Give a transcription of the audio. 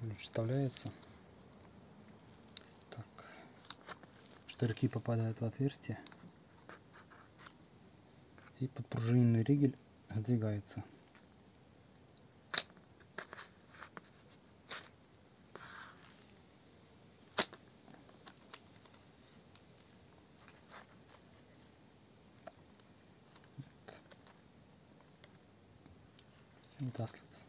ключ вставляется. Так. Штырьки попадают в отверстие. И подпружиненный ригель сдвигается. вытаскиваться.